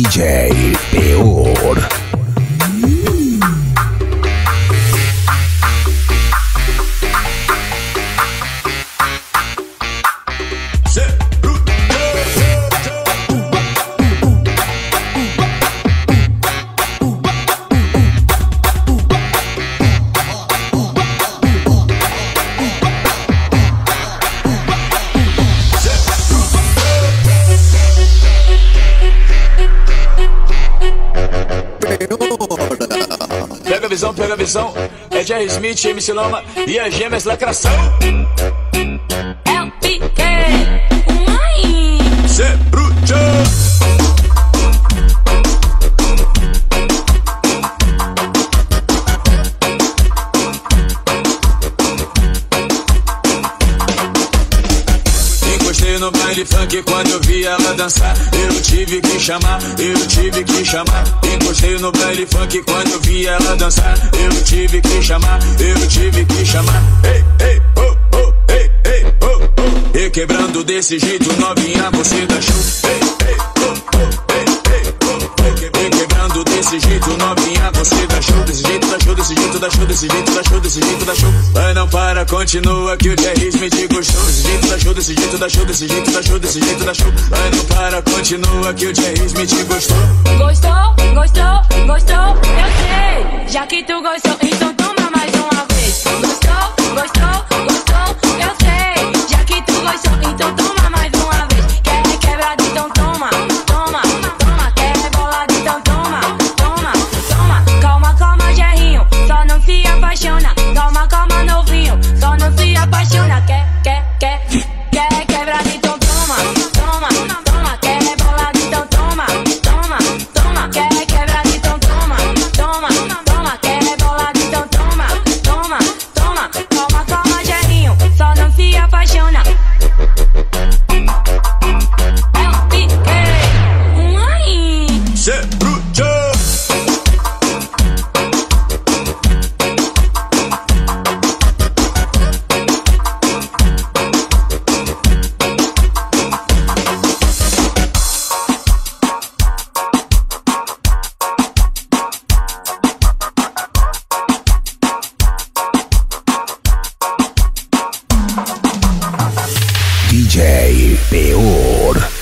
DJ Bill. Pega a visão, pega a visão. É Jerry Smith, MC Loma e as gêmeas lacração. Baile funk quando eu vi ela dançar. Eu tive que chamar, eu tive que chamar. Encostei no baile funk quando eu vi ela dançar. Eu tive que chamar, eu tive que chamar. Ei, ei, oh, oh, ei, ei, oh, oh. E quebrando desse jeito, novinha, você dá show. Ei, ei, oh, oh, ei, ei, oh, oh. E quebrando desse jeito, novinha, dá show, desse jeito, dá show, desse jeito, dá show. Vai não para, continua que o Jerry Smith gostou. Desse jeito, dá show, desse jeito, dá show, desse jeito, dá show, desse jeito, dá show. Vai não para, continua que o Jerry Smith gostou. Gostou, gostou, DJ Peor.